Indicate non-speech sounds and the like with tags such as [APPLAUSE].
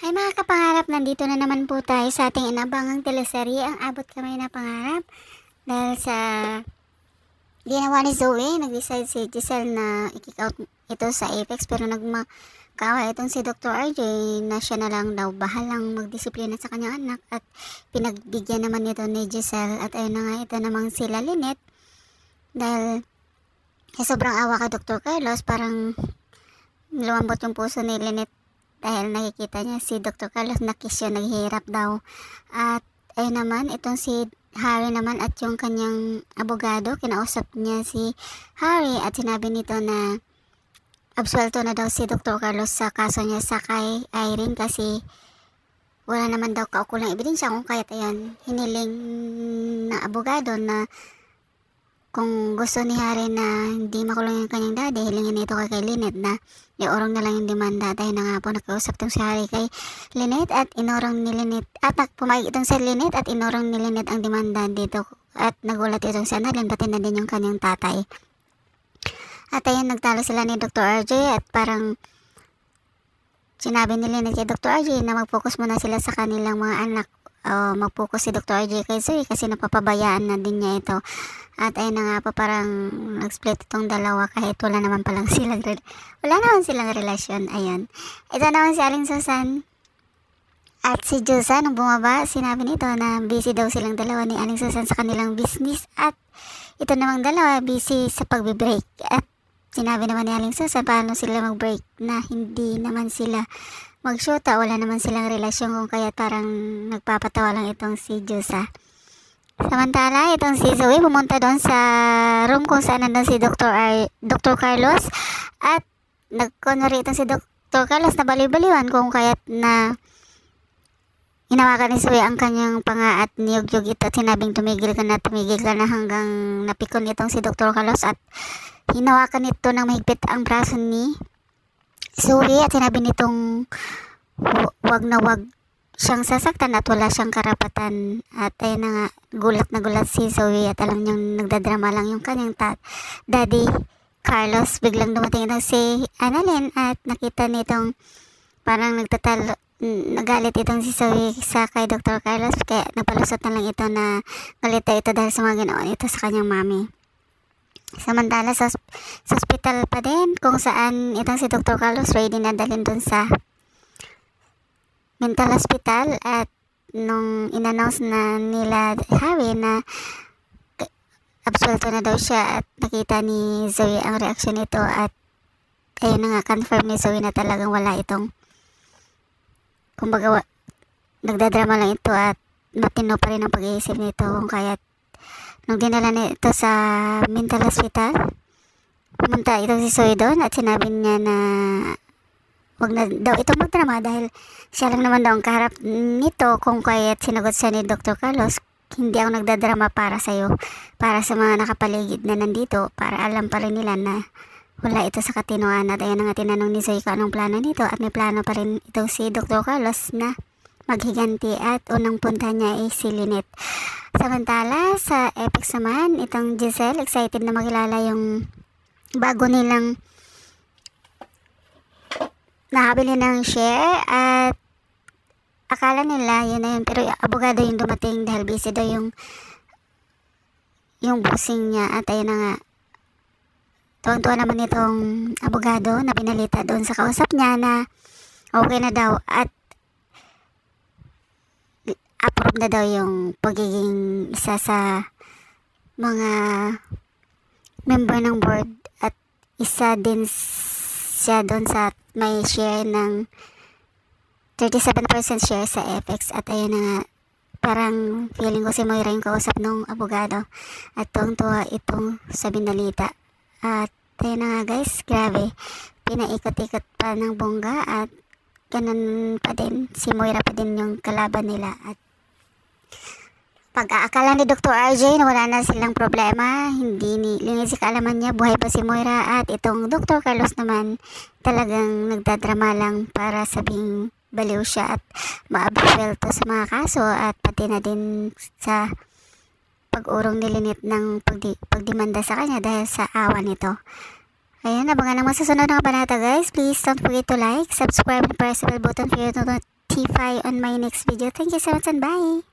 Hi mga kapangarap, nandito na naman po tayo sa ating inabangang teleserye, ang Abot Kamay na Pangarap. Dahil sa ginawa ni Zoe, nag-decide si Giselle na i-kick out ito sa Apex pero nagmakawa itong si Dr. RJ na siya na lang daw bahalang magdisiplina sa kanyang anak at pinagbigyan naman ito ni Giselle at ayun na nga ito namang sila Lynette dahil sa sobrang awa ka Dr. Carlos parang lumambot yung puso ni Lynette dahil nakikita niya si Dr. Carlos na kiss yun, naghihirap daw. At ayun naman, itong si Harry naman at yung kanyang abogado, kinausap niya si Harry at sinabi nito na absuelto na daw si Dr. Carlos sa kaso niya sa kay Irene kasi wala naman daw kaukulang ebidensya kung kaya't ayan, hiniling na abogado na kung gusto ni Harry na hindi makulong yung kanyang daddy, hilingin nito kay, kay Lynette na iorong na lang yung demanda dahil na nga po nakausap tong si Harry kay Lynette at inorong ni Lynette at pumayag itong si Lynette at inorong ni Lynette ang demanda dito at nagulat itong si Annalyn pati na din yung kanyang tatay. At ayun, nagtalo sila ni Dr. RJ at parang sinabi ni Lynette kay Dr. RJ na mag-focus muna sila sa kanilang mga anak uh, mag-focus si Dr. RJ kay Zoe kasi napapabayaan na din niya ito. At ayun na nga po parang nag-split itong dalawa kahit wala naman palang [LAUGHS] silang wala naman silang relasyon. Ayun. Ito naman si Aling Susan. At si Josa nung bumaba, sinabi nito na busy daw silang dalawa ni Aling Susan sa kanilang business at ito namang dalawa busy sa pagbe-break. At sinabi naman ni Aling Susan paano sila mag-break na hindi naman sila magsyota, wala naman silang relasyon kung kaya parang nagpapatawa lang itong si Josa. Samantala, itong si Zoe pumunta doon sa room kung saan nandun si Dr. Ar Dr. Carlos at nagkunwari itong si Dr. Carlos na baliw-baliwan kung kaya't na inawakan ni Zoe ang kanyang panga at niyog-yog ito at sinabing tumigil ka na, tumigil ka na hanggang napikon itong si Dr. Carlos at hinawakan ito ng mahigpit ang braso ni Zoe at sinabi nitong wag na wag siyang sasaktan at wala siyang karapatan at ayun na nga gulat na gulat si Zoe at alam niyang nagdadrama lang yung kanyang tat daddy Carlos biglang dumating ito si Annalyn at nakita nitong parang nagtatalo nagalit itong si Zoe sa kay Dr. Carlos kaya napalusot na lang ito na galit ito dahil sa mga ginawa nito sa kanyang mami samantala sa, sa hospital pa din kung saan itong si Dr. Carlos ready na dalhin dun sa mental hospital at nung inannounce na nila Harry na absuelto na daw siya at nakita ni Zoe ang reaksyon nito at ayun na nga confirm ni Zoe na talagang wala itong kumbaga nagdadrama lang ito at matino pa rin ang pag-iisip nito kung kaya nung dinala nito sa mental hospital pumunta itong si Zoe doon at sinabi niya na wag na daw ito magdrama dahil siya lang naman daw ang kaharap nito kung kaya't sinagot siya ni Dr. Carlos hindi ako nagdadrama para sa iyo para sa mga nakapaligid na nandito para alam pa rin nila na wala ito sa katinoan at ayan nga tinanong ni Zoe kung anong plano nito at may plano pa rin itong si Dr. Carlos na maghiganti at unang punta niya ay si Lynette. Samantala sa Epic naman itong Giselle excited na makilala yung bago nilang nakabili ng share at akala nila yun na yun pero abogado yung dumating dahil busy daw yung yung bossing niya. At ayun na nga tuwan-tuwa naman itong abogado na pinalita doon sa kausap niya na okay na daw at approve na daw yung pagiging isa sa mga member ng board at isa din siya doon sa may share ng 37% share sa FX at ayun na nga parang feeling ko si Moira yung kausap ng abogado. At tuwang tuwa itong sa binalita at ayun na nga guys grabe. Pinaikot-ikot pa ng bongga at ganun pa din si Moira pa din yung kalaban nila. At pag-aakala ni Dr. RJ na wala na silang problema, hindi ni linis si kaalaman niya, buhay pa si Moira at itong Dr. Carlos naman talagang nagdadrama lang para sabing baliw siya at maabsuelto sa mga kaso at pati na din sa pag-urong ni Lynette ng pagdi pagdemanda sa kanya dahil sa awa nito. Ayan, abangan ang masusunod ng panata guys. Please don't forget to like, subscribe, and press the bell button for notification si Fai on my next video. Thank you so much and bye!